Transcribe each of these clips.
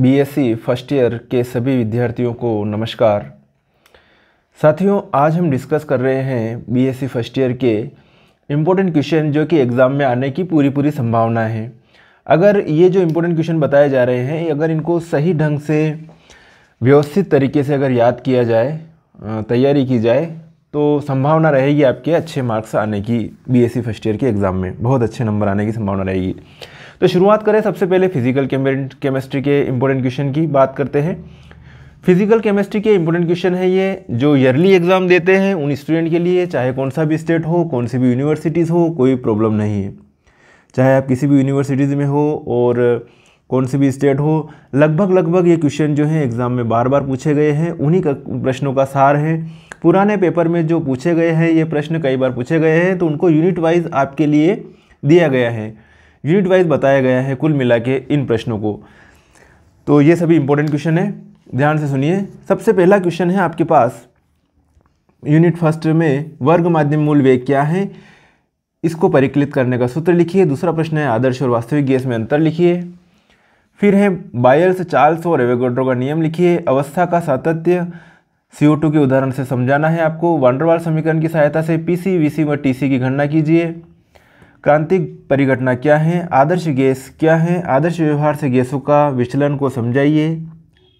BSc first year के सभी विद्यार्थियों को नमस्कार। साथियों, आज हम डिस्कस कर रहे हैं बीएससी फ़र्स्ट ईयर के इम्पोर्टेंट क्वेश्चन जो कि एग्ज़ाम में आने की पूरी पूरी संभावना है। अगर ये जो इम्पोर्टेंट क्वेश्चन बताए जा रहे हैं, अगर इनको सही ढंग से व्यवस्थित तरीके से अगर याद किया जाए तैयारी की जाए तो संभावना रहेगी आपके अच्छे मार्क्स आने की बीएससी फ़र्स्ट ईयर के एग्ज़ाम में। बहुत अच्छे नंबर आने की संभावना रहेगी। तो शुरुआत करें सबसे पहले फ़िज़िकल केमिस्ट्री के इंपॉर्टेंट क्वेश्चन की, बात करते हैं। फ़िज़िकल केमिस्ट्री के इंपॉर्टेंट क्वेश्चन है ये, जो ईयरली एग्ज़ाम देते हैं उन स्टूडेंट के लिए, चाहे कौन सा भी स्टेट हो, कौन सी भी यूनिवर्सिटीज़ हो, कोई प्रॉब्लम नहीं है। चाहे आप किसी भी यूनिवर्सिटीज़ में हो और कौन सी भी स्टेट हो, लगभग लगभग ये क्वेश्चन जो हैं एग्ज़ाम में बार बार पूछे गए हैं, उन्हीं का प्रश्नों का सार है। पुराने पेपर में जो पूछे गए हैं, ये प्रश्न कई बार पूछे गए हैं तो उनको यूनिट वाइज आपके लिए दिया गया है। यूनिट वाइज बताया गया है कुल मिला के इन प्रश्नों को। तो ये सभी इंपॉर्टेंट क्वेश्चन है। ध्यान से सुनिए। सबसे पहला क्वेश्चन है आपके पास। यूनिट फ़र्स्ट में वर्ग माध्यम मूल वेग क्या है? इसको परिकलित करने का सूत्र लिखिए। दूसरा प्रश्न है आदर्श और वास्तविक गैस में अंतर लिखिए। फिर है बायल्स चार्ल्स और एवेगोड्रो का नियम लिखिए। अवस्था का सातत्य। CO2 के उदाहरण से समझाना है आपको। वांडरवाल समीकरण की सहायता से पीसी वीसी व टीसी की गणना कीजिए। क्रांतिक परिघटना क्या है? आदर्श गैस क्या है? आदर्श व्यवहार से गैसों का विचलन को समझाइए।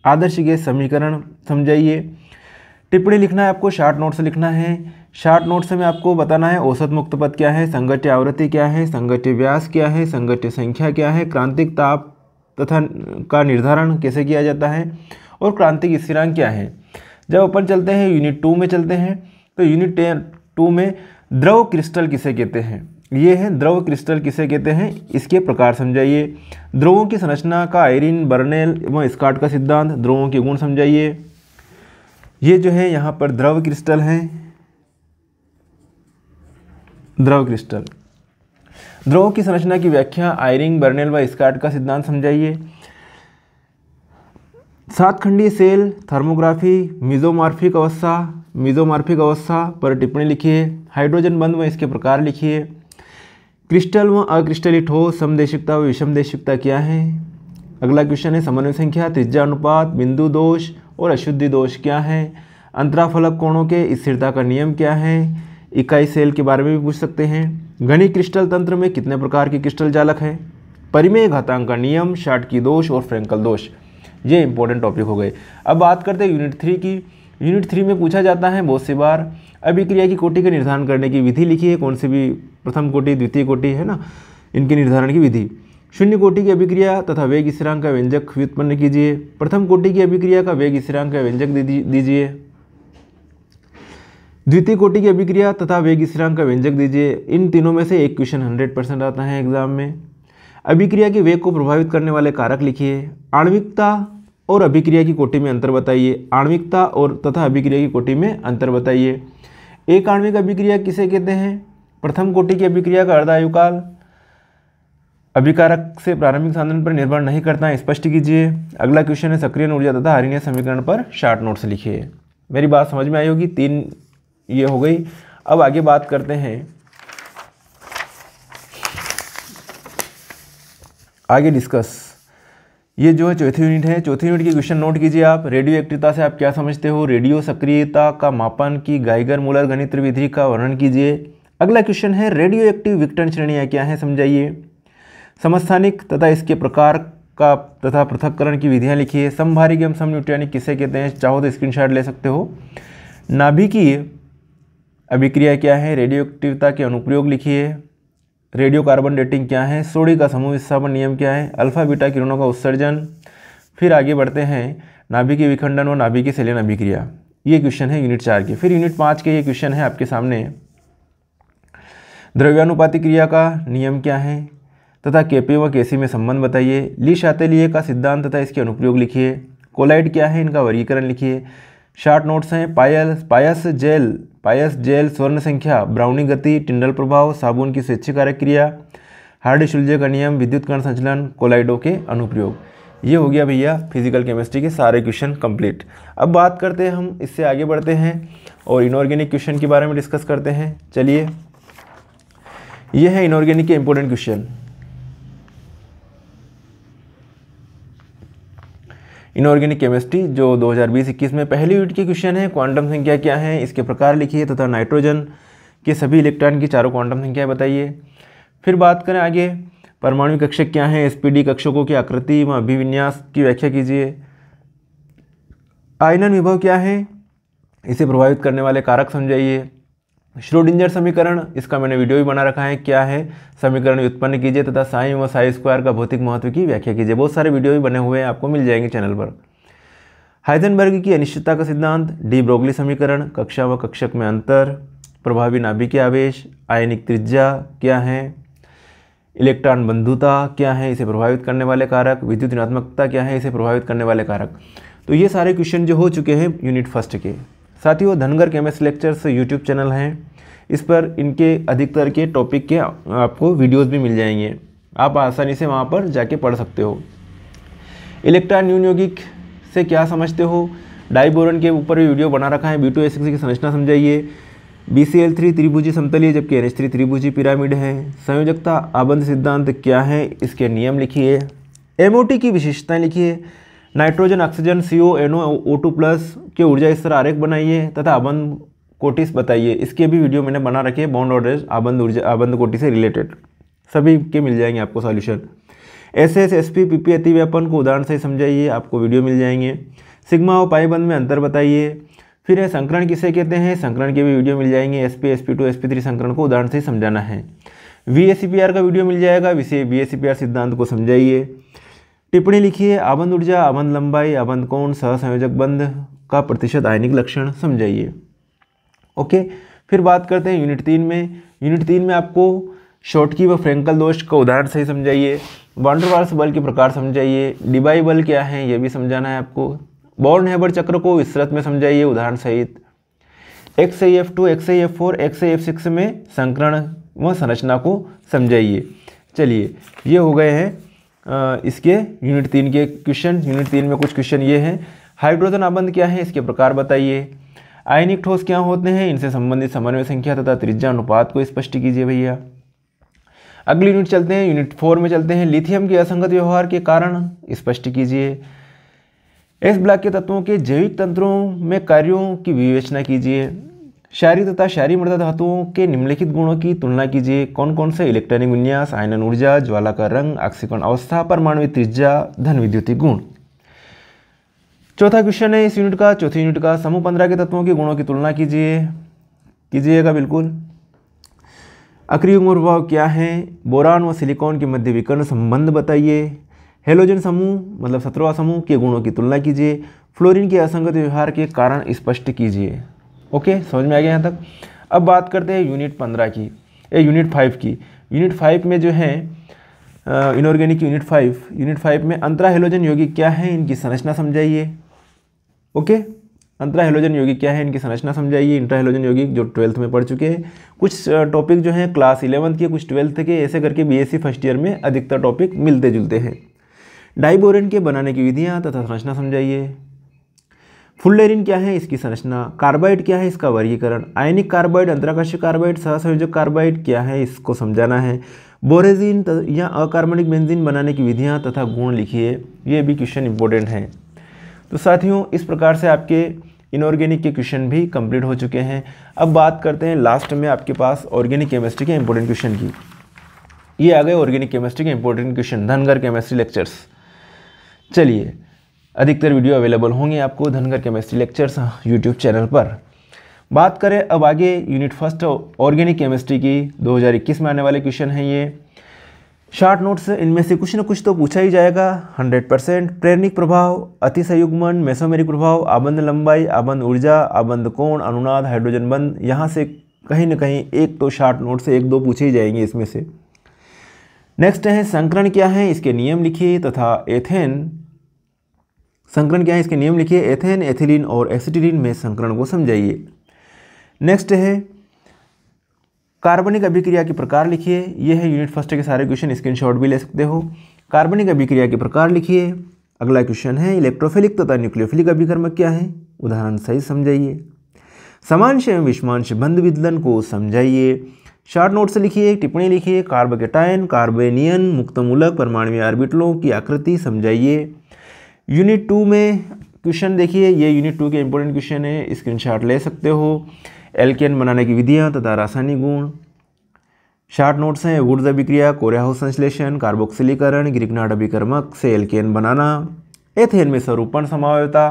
आदर्श गैस समीकरण समझाइए। टिप्पणी लिखना है आपको, शार्ट नोट से लिखना है। शार्ट नोट से में आपको बताना है, औसत मुक्त पद क्या है, संगठ्य आवृत्ति क्या है, संगठ्य व्यास क्या है, संगठ्य संख्या क्या है, क्रांतिक ताप तथा का निर्धारण कैसे किया जाता है और क्रांतिक स्थिरांक क्या है। जब अपन चलते हैं यूनिट टू में चलते हैं तो यूनिट टू में द्रव क्रिस्टल किसे कहते हैं? ये है द्रव क्रिस्टल किसे कहते हैं? इसके प्रकार समझाइए। द्रवों की संरचना का आयरिन, बर्नेल एवं स्काट का सिद्धांत, द्रवों के गुण समझाइए। ये जो है, यहाँ पर द्रव क्रिस्टल हैं। द्रव क्रिस्टल। द्रव की संरचना की व्याख्या आयरिंग बर्नेल व स्काट का सिद्धांत समझाइए। सात खंडीय सेल, थर्मोग्राफी, मिजोमार्फिक अवस्था मिजोमार्फिक अवस्था पर टिप्पणी लिखिए। हाइड्रोजन बंद व इसके प्रकार लिखिए। क्रिस्टल व अक्रिस्टली ठोस समदेशिकता व विषमदेशिकता क्या है? अगला क्वेश्चन है, समन्वय संख्या, त्रिज्या अनुपात, बिंदु दोष और अशुद्धि दोष क्या है? अंतराफलक कोणों के स्थिरता का नियम क्या है? इकाई सेल के बारे में भी पूछ सकते हैं। घनी क्रिस्टल तंत्र में कितने प्रकार के क्रिस्टल जालक हैं? परिमेय घातांक का नियम शार्ट की दोष और फ्रेंकल दोष। ये इंपॉर्टेंट टॉपिक हो गए। अब बात करते हैं यूनिट थ्री की। यूनिट थ्री में पूछा जाता है बहुत सी बार अभिक्रिया की कोटि का निर्धारण करने की विधि लिखी है, कौन सी भी प्रथम कोटि, द्वितीय कोटि है ना, इनके निर्धारण की विधि। शून्य कोटि की अभिक्रिया तथा वेग स्थिरांक का व्यंजक व्युत्पन्न कीजिए। प्रथम कोटि की अभिक्रिया का वेग स्थिरांक का व्यंजक दीजिए। द्वितीय कोटि की अभिक्रिया तथा वेग स्थिरांक का व्यंजक दीजिए। इन तीनों में से एक क्वेश्चन हंड्रेड परसेंट आता है एग्ज़ाम में। अभिक्रिया के वेग को प्रभावित करने वाले कारक लिखिए। आणविकता और अभिक्रिया की कोटि में अंतर बताइए। आणविकता और तथा अभिक्रिया की कोटि में अंतर बताइए। एक आणविक अभिक्रिया किसे कहते हैं? प्रथम कोटि की अभिक्रिया का अर्धायुकाल। अभिकारक से प्रारंभिक साधन पर निर्भर नहीं करता है, स्पष्ट कीजिए। अगला क्वेश्चन है, सक्रिय ऊर्जा तथा हरिणीय समीकरण पर शार्ट नोट्स लिखिए। मेरी बात समझ में आई होगी, तीन ये हो गई। अब आगे बात करते हैं। आगे डिस्कस ये जो है चौथी यूनिट है, चौथी यूनिट की क्वेश्चन नोट कीजिए आप। रेडियो एक्टिवता से आप क्या समझते हो? रेडियो सक्रियता का मापन की गाइगर मूलर गणित विधि का वर्णन कीजिए। अगला क्वेश्चन है रेडियो एक्टिव विकटन श्रेणियाँ क्या है समझाइए। समस्थानिक तथा इसके प्रकार का तथा पृथककरण की विधियाँ लिखिए। समभारिक एवं समन्यूट्रैनिक किसे कहते हैं? चाहो तो स्क्रीन ले सकते हो। नाभिकीय अभिक्रिया क्या है? रेडियो एक्टिवता के अनुप्रयोग लिखिए। रेडियो कार्बन डेटिंग क्या है सोडी का समूह विस्थापन नियम क्या है, अल्फ़ा, बीटा, किरणों का उत्सर्जन। फिर आगे बढ़ते हैं, नाभिकीय विखंडन और नाभिकीय सेलियन अभिक्रिया। ये क्वेश्चन है यूनिट चार के। फिर यूनिट पाँच के ये क्वेश्चन है आपके सामने। द्रव्यानुपाति क्रिया का नियम क्या है, तथा केपी व केसी में संबंध बताइए। ली शातेलिए का सिद्धांत तथा इसके अनुप्रयोग लिखिए। कोलाइड क्या है, इनका वर्गीकरण लिखिए। शार्ट नोट्स हैं पायल पायस, जेल पायस जेल स्वर्ण संख्या ब्राउनी गति, टिंडल प्रभाव, साबुन की स्वेच्छिकारक क्रिया हार्ड शुल्जे का नियम, विद्युत कर्ण संचलन, कोलाइडो के अनुप्रयोग। ये हो गया भैया फ़िज़िकल केमिस्ट्री के सारे क्वेश्चन कंप्लीट अब बात करते हैं हम, इससे आगे बढ़ते हैं और इनऑर्गेनिक क्वेश्चन के बारे में डिस्कस करते हैं। चलिए, ये है इनऑर्गेनिक के इंपॉर्टेंट क्वेश्चन इनऑर्गेनिक केमिस्ट्री जो 2020-21 में पहली यूनिट की क्वेश्चन है क्वांटम संख्या क्या है, इसके प्रकार लिखिए तथा नाइट्रोजन के सभी इलेक्ट्रॉन की चारों क्वांटम संख्या बताइए। फिर बात करें आगे, परमाणु कक्षक क्या है एसपीडी कक्षकों की आकृति व अभिविन्यास की व्याख्या कीजिए। आयनन विभव क्या है, इसे प्रभावित करने वाले कारक समझाइए। श्रोडिंजर समीकरण, इसका मैंने वीडियो भी बना रखा है, क्या है? समीकरण उत्पन्न कीजिए तथा साई व साई स्क्वायर का भौतिक महत्व की व्याख्या कीजिए। बहुत सारे वीडियो भी बने हुए हैं, आपको मिल जाएँगे चैनल पर। हाइजनबर्ग की अनिश्चितता का सिद्धांत, डी ब्रोगली समीकरण, कक्षा व कक्षक में अंतर, प्रभावी नाभिकीय आवेश, आयनिक त्रिज्या, क्या है? इलेक्ट्रॉन बंधुता, क्या है? इसे प्रभावित करने वाले कारक, विद्युत ऋणात्मकता, क्या है? इसे प्रभावित करने वाले कारक। तो ये सारे क्वेश्चन जो हो चुके हैं, यूनिट फ़र्स्ट के। साथियों, Dhangar chemist lectures YouTube channel हैं। इस पर इनके अधिकतर के टॉपिक के आपको वीडियोस भी मिल जाएँगे। आप आसानी से वहाँ पर जाके पढ़ सकते हो। इलेक्ट्रॉन न्यून से क्या समझते हो? डाइबोरन के ऊपर भी वीडियो बना रखा है। बी टू एस की संरचना समझाइए। बी सी एल थ्री त्रिभुजी समतलीय, जबकि एन एच थ्री त्रिभुजी पिरामिड है। संयोजकता, आबंध सिद्धांत क्या है? इसके नियम लिखिए। एम की विशेषताएँ लिखिए। Nitrogen, oxygen C O N O O two plus के ऊर्जा स्तर आरेख बनाइए तथा आबंध कोटिस बताइए। इसके भी वीडियो मैंने बना रखी है बॉन्ड ऑर्डर आबंध ऊर्जा आबंध कोटि से रिलेटेड सभी के मिल जाएँगे आपको solution S S S P P P अतिव्यापन को उदाहरण से समझाइए, आपको वीडियो मिल जाएँगे। सिग्मा और पाईबंद में अंतर बताइए। फिर है संकरण, किसे कहते हैं? संकरण के भी वीडियो मिल जाएँगे। S P S P two S P three संकरण को उदाहरण से समझाना है। V S C P R का वीडियो मिल जाएगा। विषय V S C P R सिद्धांत को समझाइए। टिप्पणी लिखिए आबंद ऊर्जा आबंद लंबाई आबंद कोण, सहसंयोजक बंध का प्रतिशत आयनिक लक्षण समझाइए। ओके, फिर बात करते हैं यूनिट तीन में। यूनिट तीन में आपको शॉर्टकी व फ्रेंकल दोष का उदाहरण सही समझाइए। वांडरवाल्स बल के प्रकार समझाइए। डिबाई बल क्या है, ये भी समझाना है आपको। बॉर्न हैबर चक्र को विस्तृत में समझाइए, उदाहरण सहित। X I F two X I F four X I F six में संकरण व संरचना को समझाइए। चलिए, ये हो गए हैं इसके यूनिट तीन के क्वेश्चन यूनिट तीन में कुछ क्वेश्चन ये हैं। हाइड्रोजन आबंध क्या है? इसके प्रकार बताइए। आयनिक ठोस क्या होते हैं? इनसे संबंधित समन्वय संख्या तथा त्रिज्या अनुपात को स्पष्ट कीजिए भैया। अगली यूनिट चलते हैं। यूनिट फोर में चलते हैं। लिथियम के असंगत व्यवहार के कारण स्पष्ट कीजिए। एस ब्लॉक के तत्वों के जैविक तंत्रों में कार्यों की विवेचना कीजिए। शारी तथा शारी मृदा धातुओं के निम्नलिखित गुणों की तुलना कीजिए। कौन कौन से? इलेक्ट्रॉनिक विन्यास, आयनन ऊर्जा ज्वाला का रंग ऑक्सीकरण अवस्था, परमाणु त्रिज्या धन विद्युतिक गुण। चौथा क्वेश्चन है इस यूनिट का। चौथी यूनिट का समूह पंद्रह के तत्वों के गुणों की तुलना कीजिए। कीजिएगा बिल्कुल। अक्रिय प्रभाव क्या है? बोरान व सिलिकॉन के मध्य विकर्ण संबंध बताइए। हेलोजन समूह मतलब सत्रवा समूह के गुणों की तुलना कीजिए। फ्लोरीन के असंगत व्यवहार के कारण स्पष्ट कीजिए। ओके समझ में आ गया यहाँ तक? अब बात करते हैं यूनिट पंद्रह की ए यूनिट फाइव की। यूनिट फाइव में जो है inorganic unit five unit five में अंतरा हेलोजन यौगिक क्या है? इनकी संरचना समझाइए। ओके अंतरा हेलोजन यौगिक क्या है? इनकी संरचना समझाइए। इंट्रा हेलोजन यौगिक जो ट्वेल्थ में पढ़ चुके हैं। कुछ टॉपिक जो हैं क्लास इलेवंथ के, कुछ ट्वेल्थ के, ऐसे करके बीएससी फ़र्स्ट ईयर में अधिकतर टॉपिक मिलते जुलते हैं। डाइबोरेन के बनाने की विधियाँ तथा संरचना समझाइए। फुल्लेरिन क्या है इसकी संरचना? कार्बाइड क्या है इसका वर्गीकरण? आयनिक कार्बाइड, अंतराकाशीय कार्बाइड, सहसंयोजक कार्बाइड क्या है इसको समझाना है। बोरेजिन या अकार्बनिक बेंजीन बनाने की विधियाँ तथा गुण लिखिए, ये भी क्वेश्चन इंपॉर्टेंट हैं। तो साथियों, इस प्रकार से आपके इनऑर्गेनिक के क्वेश्चन भी कंप्लीट हो चुके हैं। अब बात करते हैं लास्ट में आपके पास ऑर्गेनिक केमिस्ट्री के इंपॉर्टेंट क्वेश्चन की। ये आ गए ऑर्गेनिक केमिस्ट्री के important question Dhangar chemistry lectures चलिए अधिकतर वीडियो अवेलेबल होंगे आपको Dhangar chemistry lectures YouTube channel पर। बात करें अब आगे यूनिट फ़र्स्ट ऑर्गेनिक केमिस्ट्री की 2021 में आने वाले क्वेश्चन हैं ये। शार्ट नोट्स, इनमें से कुछ ना कुछ तो पूछा ही जाएगा। 100 परसेंट प्रेरणिक प्रभाव, अतिसयुग्मन, मेसोमेरिक प्रभाव आबंद लंबाई, आबंध ऊर्जा, आबंध कोण, अनुनाद, हाइड्रोजन बंद यहाँ से कहीं ना कहीं एक तो शार्ट नोट से एक दो पूछे ही जाएँगे इसमें से। नेक्स्ट है, संकरण क्या है? इसके नियम लिखिए तथा एथेन संकरण क्या है? इसके नियम लिखिए, एथेन, एथिलीन और एसिटिलीन में संकरण को समझाइए। नेक्स्ट है, कार्बनिक अभिक्रिया के प्रकार लिखिए। यह है यूनिट फ़र्स्ट के सारे क्वेश्चन स्क्रीनशॉट भी ले सकते हो। कार्बनिक अभिक्रिया के प्रकार लिखिए। अगला क्वेश्चन है इलेक्ट्रोफिलिक तथा न्यूक्लियोफिलिक अभिकर्मक क्या है? उदाहरण सही समझाइए। समांश एवं विषमांश बंध विदलन को समझाइए। शार्ट नोट से लिखिए, टिप्पणी लिखिए कार्बकेटायन कार्बेनियन मुक्तमूलक परमाणु आर्बिटलों की आकृति समझाइए। यूनिट टू में क्वेश्चन देखिए, ये यूनिट टू के इंपॉर्टेंट क्वेश्चन है स्क्रीनशॉट ले सकते हो। एल्केन बनाने की विधियाँ तथा रासायनिक गुण। शार्ट नोट्स हैं ऊर्जा अभिक्रिया कोरियाहो संश्लेषण कार्बोक्सिलीकरण ग्रिगनाड अभिकर्मक से एल्केन बनाना एथेन में स्वरूपण समावयता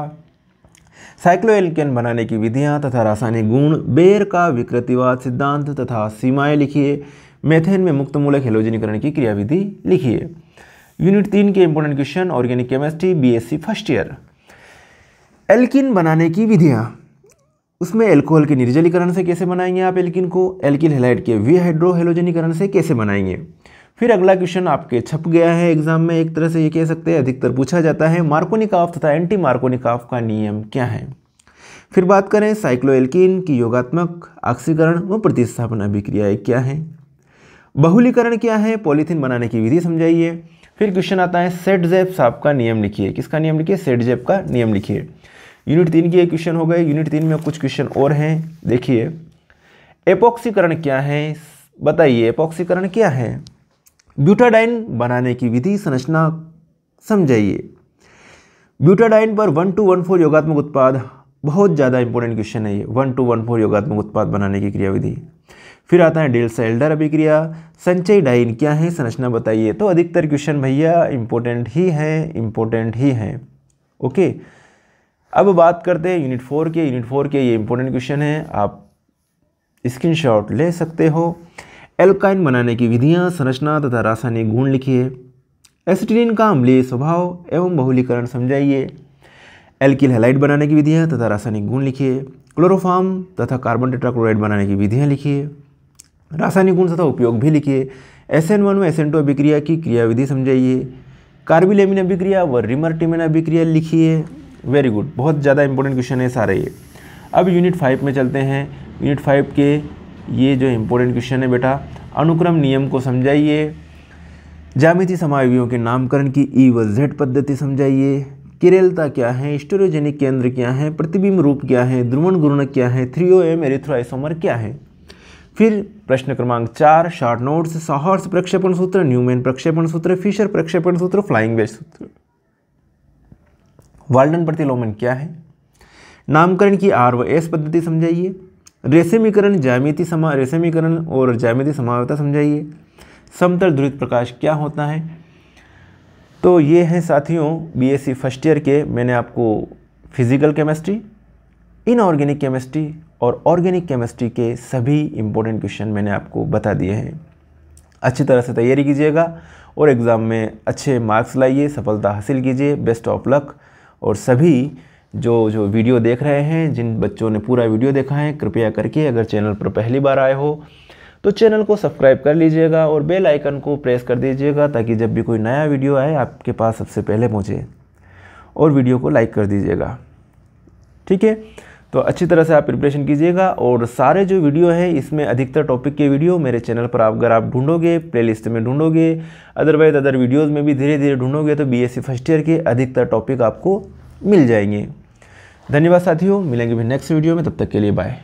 साइक्लोएल्केन बनाने की विधियाँ तथा रासायनिक गुण बेर का विकृतिवाद सिद्धांत तथा सीमाएँ लिखिए। मेथेन में मुक्त मूलक हेलोजनीकरण की क्रियाविधि लिखिए। यूनिट तीन के important question organic chemistry BSc first year alkene बनाने की विधियाँ। उसमें एल्कोहल के निर्जलीकरण से कैसे बनाएँगे आप एल्किन को? एल्किल हेलाइड के वी हाइड्रोहेलोजनीकरण से कैसे बनाएँगे? फिर अगला क्वेश्चन आपके छप गया है एग्ज़ाम में, एक तरह से ये कह सकते हैं, अधिकतर पूछा जाता है, मार्कोनिकाफ तथा एंटी मार्कोनिकाफ का नियम क्या है? फिर बात करें साइक्लोएल्किन की योगात्मक ऑक्सीकरण व प्रतिस्थापन अभिक्रियाएँ क्या है? बहुलीकरण क्या है? पॉलीथीन बनाने की विधि समझाइए। फिर क्वेश्चन आता है सेट जेप साहब का नियम लिखिए। किसका नियम लिखिए? सेट जेप का नियम लिखिए। यूनिट तीन के क्वेश्चन हो गए यूनिट तीन में कुछ क्वेश्चन और हैं। देखिए एपोक्सीकरण क्या है? बताइए एपोक्सीकरण क्या है? ब्यूटाडाइन बनाने की विधि संरचना समझाइए। ब्यूटाडाइन पर वन टू वन फोर योगात्मक उत्पाद, बहुत ज़्यादा इंपॉर्टेंट क्वेश्चन है ये। वन टू वन फोर योगात्मक उत्पाद बनाने की क्रियाविधि। फिर आता है डेल्सा एल्डर अभिक्रिया। संचय डाइन, क्या है? संरचना बताइए। तो अधिकतर क्वेश्चन भैया इंपॉर्टेंट ही है इंपॉर्टेंट ही है। ओके अब बात करते हैं यूनिट फोर के। यूनिट फोर के ये इंपॉर्टेंट क्वेश्चन है। आप स्क्रीनशॉट ले सकते हो। एल्काइन बनाने की विधियाँ, संरचना तथा रासायनिक गुण लिखिए। एसिटिलीन का अम्लीय स्वभाव एवं बहुलीकरण समझाइए। एल्किल हेलाइट बनाने की विधियाँ तथा रासायनिक गुण लिखिए। क्लोरोफार्म तथा कार्बन टेट्राक्लोराइड बनाने की विधियाँ लिखिए। रासायनिक गुण तथा उपयोग भी लिखिए। एस एन वन व एस एन टू अभिक्रिया की क्रियाविधि समझाइए। कार्बिलेमिन अभिक्रिया व रिमर्टिमिन अभिक्रिया लिखिए। वेरी गुड बहुत ज़्यादा इंपॉर्टेंट क्वेश्चन है सारे ये। अब यूनिट फाइव में चलते हैं। यूनिट फाइव के ये जो इम्पोर्टेंट क्वेश्चन है बेटा, अनुक्रम नियम को समझाइए। जामिति समावियों के नामकरण की ई व जेड पद्धति समझाइए। किरेलता क्या है? स्टोरोजेनिक केंद्र क्या है? प्रतिबिंब रूप क्या है? ध्रुवण गुणक क्या है? थ्रियो एम एरिथ्रोआइसोमर क्या है? फिर प्रश्न क्रमांक चार, शॉर्ट नोट्स, सॉहर्स प्रक्षेपण सूत्र, न्यूमैन प्रक्षेपण सूत्र, फिशर प्रक्षेपण सूत्र, फ्लाइंग वेस्ट सूत्र। वाल्डन प्रतिलोमन क्या है? नामकरण की आर व एस पद्धति समझाइए। रेशमीकरण ज्यामिति समा रेशमीकरण और ज्यामिति समावता समझाइए। समतल ध्रुवित प्रकाश क्या होता है? तो ये हैं साथियों बीएससी फ़र्स्ट ईयर के, मैंने आपको फ़िज़िकल केमिस्ट्री इनऑर्गेनिक केमिस्ट्री और ऑर्गेनिक केमिस्ट्री के सभी इम्पोर्टेंट क्वेश्चन मैंने आपको बता दिए हैं। अच्छी तरह से तैयारी कीजिएगा और एग्ज़ाम में अच्छे मार्क्स लाइए, सफलता हासिल कीजिए बेस्ट ऑफ़ लक और सभी जो जो वीडियो देख रहे हैं, जिन बच्चों ने पूरा वीडियो देखा है, कृपया करके अगर चैनल पर पहली बार आए हो तो चैनल को सब्सक्राइब कर लीजिएगा और बेल आइकन को प्रेस कर दीजिएगा ताकि जब भी कोई नया वीडियो आए, आपके पास सबसे पहले पहुँचे। और वीडियो को लाइक कर दीजिएगा। ठीक है? तो अच्छी तरह से आप प्रिपरेशन कीजिएगा और सारे जो वीडियो हैं, इसमें अधिकतर टॉपिक के वीडियो मेरे चैनल पर आप अगर आप ढूंढोगे प्लेलिस्ट में ढूंढोगे अदरवाइज़ अदर वीडियोस में भी धीरे धीरे ढूंढोगे तो बीएससी फ़र्स्ट ईयर के अधिकतर टॉपिक आपको मिल जाएँगे। धन्यवाद साथियों, मिलेंगे भी नेक्स्ट वीडियो में, तब तक के लिए बाय